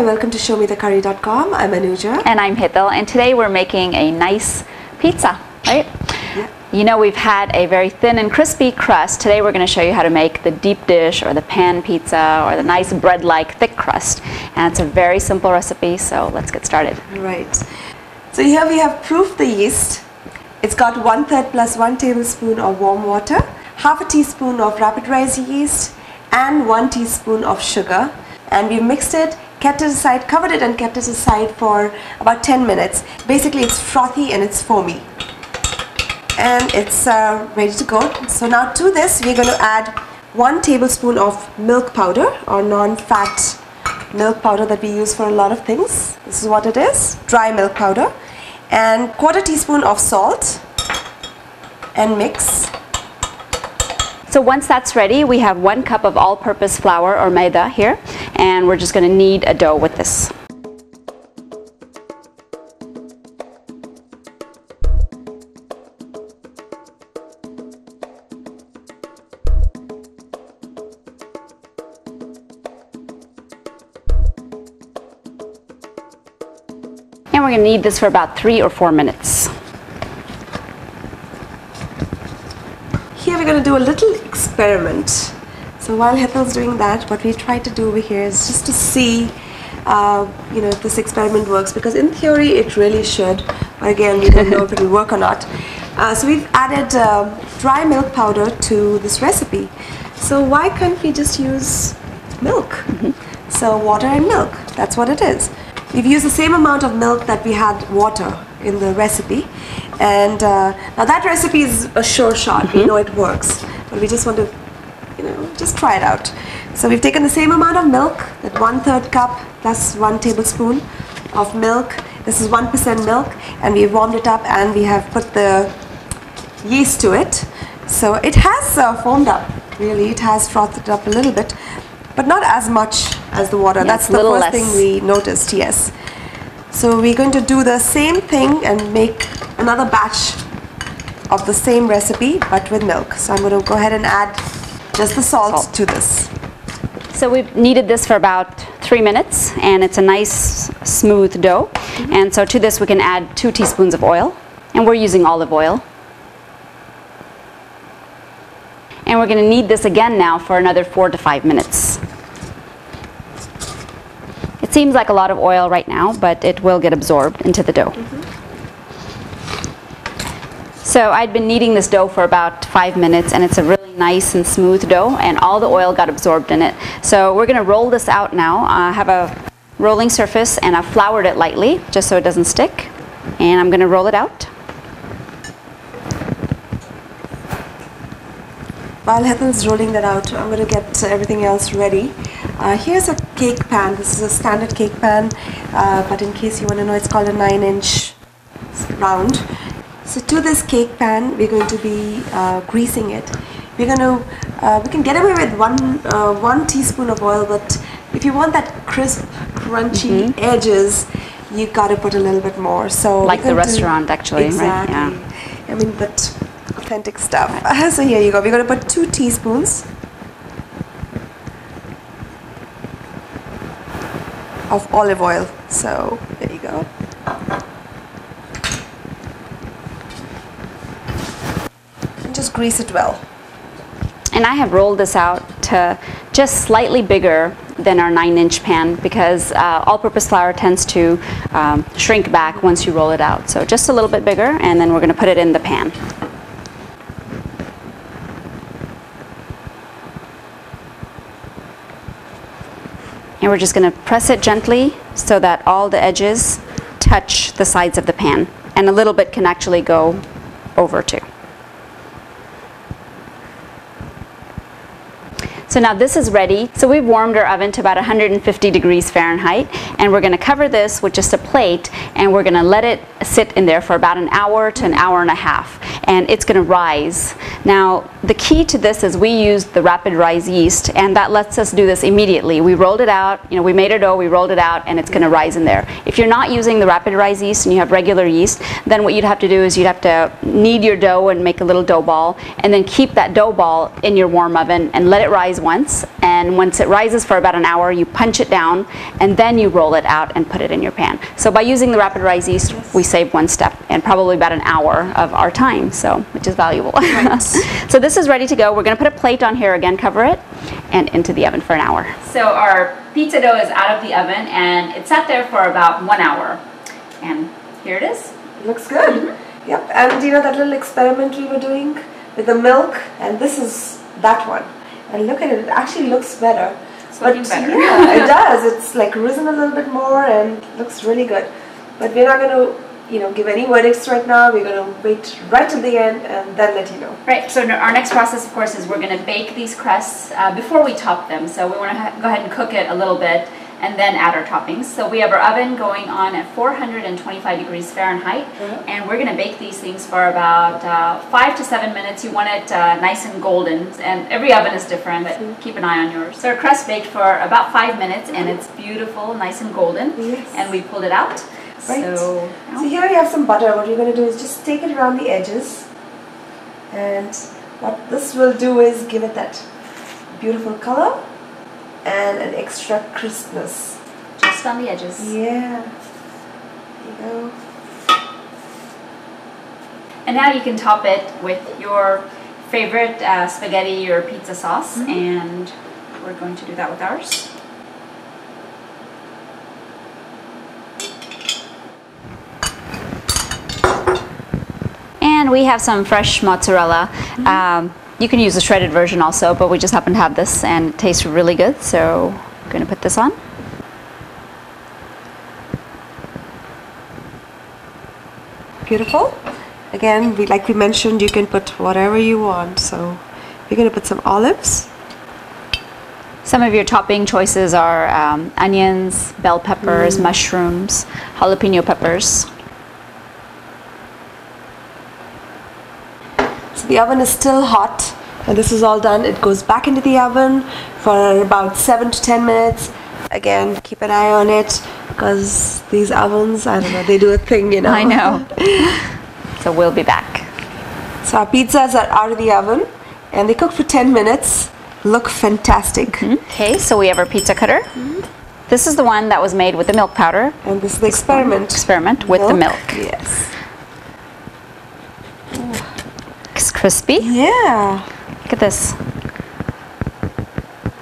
Hi, welcome to showmethecurry.com. I'm Anuja. And I'm Hetal, and today we're making a nice pizza, right? Yeah. You know we've had a very thin and crispy crust. Today we're going to show you how to make the deep dish or the pan pizza or the nice bread-like thick crust. And it's a very simple recipe, so let's get started. Right. So here we have proof the yeast. It's got one third plus one tablespoon of warm water, half a teaspoon of rapid rise yeast, and one teaspoon of sugar. And we've mixed it, kept it aside, covered it and kept it aside for about 10 minutes. Basically it's frothy and it's foamy. And it's uh, ready to go. So now to this we're going to add one tablespoon of milk powder or non-fat milk powder that we use for a lot of things. This is what it is, dry milk powder. And quarter teaspoon of salt and mix. So once that's ready, we have one cup of all-purpose flour or maida here, and we're just going to knead a dough with this. And we're going to knead this for about three or four minutes. Here we're going to do a little experiment. So while Hetal's doing that, what we try to do over here is just to see, uh, you know, if this experiment works. Because in theory, it really should. But again, we don't know if it will work or not. Uh, so we've added uh, dry milk powder to this recipe. So why can't we just use milk? So water and milk, that's what it is. We've used the same amount of milk that we had water in the recipe. And uh, now that recipe is a sure shot. We know it works. But we just want to, you know, just try it out. So we've taken the same amount of milk, that one third cup plus one tablespoon of milk. This is 1% milk. And we've warmed it up and we have put the yeast to it. So it has uh, foamed up, really. It has frothed up a little bit, but not as much as the water. Yeah, That's the first less. thing we noticed, yes. So we're going to do the same thing and make another batch of the same recipe, but with milk. So I'm going to go ahead and add just the salt, Salt. to this. So we've kneaded this for about three minutes and it's a nice smooth dough. Mm-hmm. And so to this we can add two teaspoons of oil and we're using olive oil. And we're going to knead this again now for another four to five minutes. It seems like a lot of oil right now, but it will get absorbed into the dough. Mm-hmm. So I'd been kneading this dough for about five minutes and it's a really nice and smooth dough and all the oil got absorbed in it. So we're gonna roll this out now. I have a rolling surface and I've floured it lightly just so it doesn't stick. And I'm gonna roll it out. While Hetal's rolling that out, I'm going to get everything else ready. Uh, here's a cake pan. This is a standard cake pan, uh, but in case you want to know, it's called a 9 inch round. So to this cake pan, we're going to be uh, greasing it. We're going to, uh, we can get away with one, uh, one teaspoon of oil, but if you want that crisp, crunchy edges, you got to put a little bit more. So Like the restaurant, actually, right? exactly. Yeah. I mean, but authentic stuff. so here you go. We're going to put two teaspoons of olive oil. So there you go. And just grease it well. And I have rolled this out to just slightly bigger than our 9 inch pan because uh, all purpose flour tends to um, shrink back once you roll it out. So just a little bit bigger and then we're going to put it in the pan. And we're just going to press it gently so that all the edges touch the sides of the pan. And a little bit can actually go over too. So now this is ready. So we've warmed our oven to about 150 degrees Fahrenheit and we're going to cover this with just a plate and we're going to let it sit in there for about an hour to an hour and a half and it's going to rise. Now the key to this is we used the rapid rise yeast and that lets us do this immediately. We rolled it out, you know, we made a dough, we rolled it out and it's going to rise in there. If you're not using the rapid rise yeast and you have regular yeast, then what you'd have to do is you'd have to knead your dough and make a little dough ball and then keep that dough ball in your warm oven and let it rise sides once, and once it rises for about an hour, you punch it down, and then you roll it out and put it in your pan. So by using the rapid rise yeast, we save one step and probably about an hour of our time, so which is valuable. so this is ready to go. We're going to put a plate on here again, cover it, and into the oven for an hour. So our pizza dough is out of the oven, and it sat there for about one hour. And here it is. Looks good. Mm-hmm. Yep. And you know that little experiment we were doing with the milk, and this is that one. And look at it. It actually looks better. It's looking better. Yeah, it does. It's like risen a little bit more and looks really good. But we're not going to, you know, give any verdicts right now. We're going to wait right till the end and then let you know. Right, so our next process, of course, is we're going to bake these crusts uh, before we top them. So we want to ha- go ahead and cook it a little bit and then add our toppings. So we have our oven going on at 425 degrees Fahrenheit, Mhm. and we're going to bake these things for about uh, five to seven minutes. You want it uh, nice and golden, and every oven is different, but keep an eye on yours. So our crust baked for about five minutes, and it's beautiful, nice and golden. Yes. And we pulled it out. Right. So, So here we have some butter. What you're going to do is just take it around the edges. And what this will do is give it that beautiful color and an extra crispness. just on the edges. Yeah. There you go. And now you can top it with your favorite uh, spaghetti or pizza sauce, and we're going to do that with ours. And we have some fresh mozzarella. Um, you can use the shredded version also, but we just happen to have this and it tastes really good, so I'm going to put this on. Beautiful. Again, we like we mentioned, you can put whatever you want. So we're going to put some olives. Some of your topping choices are um, onions, bell peppers, mushrooms, jalapeno peppers. The oven is still hot. And this is all done. It goes back into the oven for about 7 to 10 minutes. Again, keep an eye on it because these ovens, I don't know, they do a thing, you know. I know. so we'll be back. So our pizzas are out of the oven and they cook for 10 minutes. Look fantastic. Mm-hmm. Okay, so we have our pizza cutter. Mm-hmm. This is the one that was made with the milk powder And this is the experiment. experiment with the milk. Yes. It's crispy. Yeah. Look at this.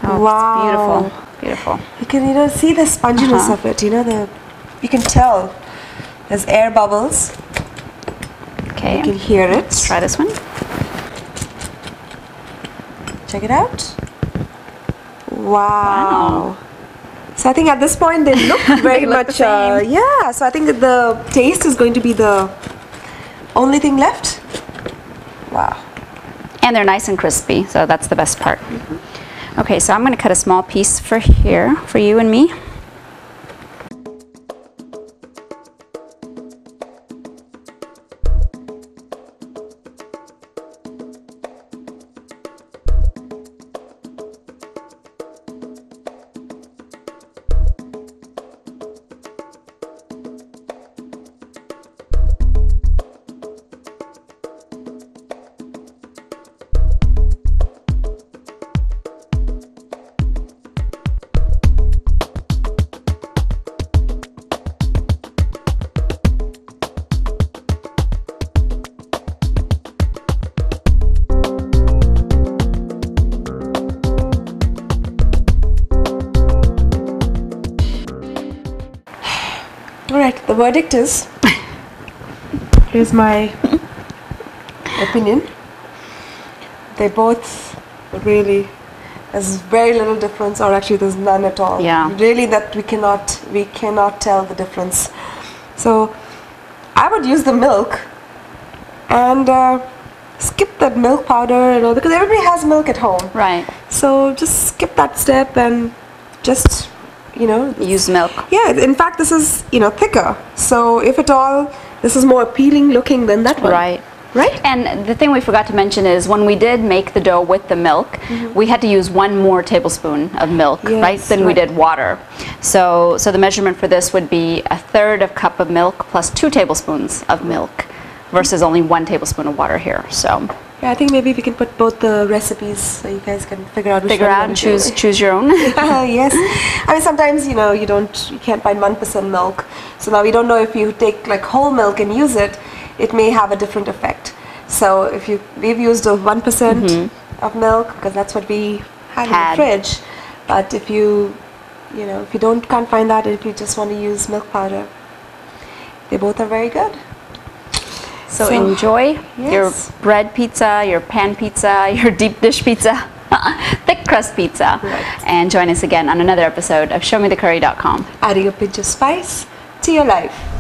Oh, Wow. it's beautiful. Beautiful. You can you know see the sponginess Uh-huh. of it. You know the you can tell there's air bubbles. Okay, You can hear it. let's try this one. Check it out. Wow. Wow. So I think at this point they look very look the much. Uh, yeah. So I think the taste is going to be the only thing left. Wow. And they're nice and crispy, so that's the best part. Okay, so I'm going to cut a small piece for here, for you and me. Right. The verdict is. Here's my opinion. They both really. There's very little difference, or actually, there's none at all. Yeah. Really, that we cannot we cannot tell the difference. So, I would use the milk, and uh, skip that milk powder, you know, because everybody has milk at home. Right. So just skip that step and just, you know, Use milk. yeah. In fact, this is you know thicker. So if at all, this is more appealing looking than that one. Right. Right. And the thing we forgot to mention is when we did make the dough with the milk, mm-hmm. we had to use one more tablespoon of milk, right. Yes, than we did water. So, so the measurement for this would be a third of cup of milk plus two tablespoons of milk. Versus only one tablespoon of water here. So Yeah, I think maybe we can put both the recipes so you guys can figure out which figure out wanna do. choose choose your own. uh, yes. I mean, sometimes you know you don't, you can't find one percent milk. So now we don't know if you take like whole milk and use it, it may have a different effect. So if you, we've used a one of milk because that's what we had, in the fridge. But if you, you know, if you don't can't find that, if you just want to use milk powder, they both are very good. So, So, enjoy your bread pizza, your pan pizza, your deep dish pizza, thick crust pizza, Right. and join us again on another episode of ShowMeTheCurry.com. Adding a pinch of spice to your life.